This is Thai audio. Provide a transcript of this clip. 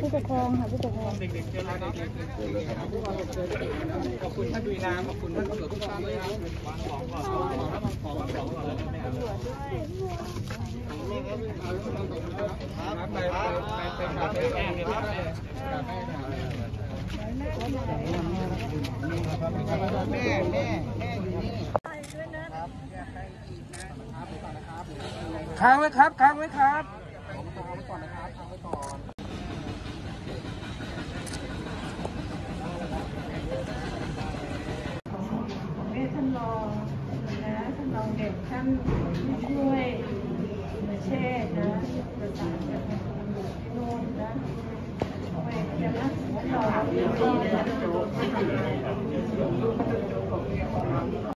ผู้ปกครองค่ะผู้ปกครองเด็กๆเจอแล้วเด็กๆขอบคุณท่านดุยนามขอบคุณท่านตำรวจทุกท่านด้วยครับวางของก่อนวางของแล้วของวางของก่อนแล้วไม่เอาครับไปไปไปไปแก้เลย ค้างไว้ครับ ค้างไว้ครับท่านรองนะท่านรองเด็กท่านช่วยมาเช่นะประสานกับ いいね。